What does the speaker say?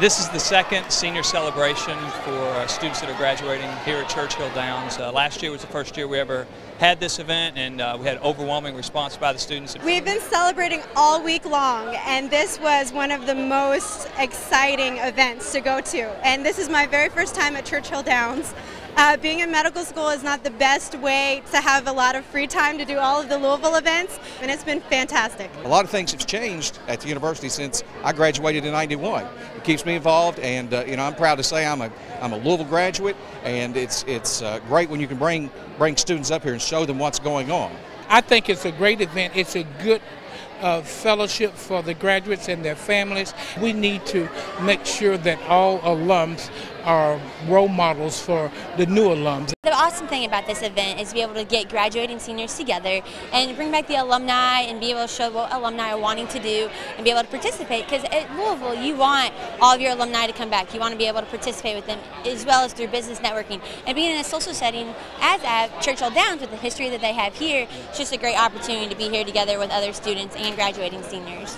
This is the second senior celebration for uh, students that are graduating here at Churchill Downs. Uh, last year was the first year we ever had this event, and uh, we had overwhelming response by the students. We've been celebrating all week long, and this was one of the most exciting events to go to. And this is my very first time at Churchill Downs. Uh, being in medical school is not the best way to have a lot of free time to do all of the Louisville events, and it's been fantastic. A lot of things have changed at the university since I graduated in '91. It keeps me involved, and uh, you know I'm proud to say I'm a I'm a Louisville graduate, and it's it's uh, great when you can bring bring students up here and show them what's going on. I think it's a great event. It's a good uh, fellowship for the graduates and their families. We need to make sure that all alums are role models for the new alums. The awesome thing about this event is to be able to get graduating seniors together and bring back the alumni and be able to show what alumni are wanting to do and be able to participate because at Louisville you want all of your alumni to come back. You want to be able to participate with them as well as through business networking. And being in a social setting as at Churchill Downs with the history that they have here, it's just a great opportunity to be here together with other students and graduating seniors.